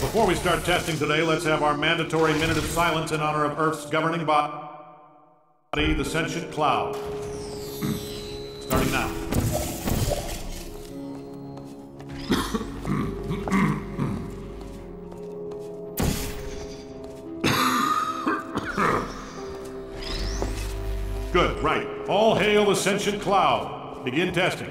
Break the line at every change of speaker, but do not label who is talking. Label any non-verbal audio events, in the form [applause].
Before we start testing today, let's have our mandatory minute of silence in honor of Earth's governing body, the sentient cloud. [clears throat] Starting now. Right. All hail the cloud. Begin testing.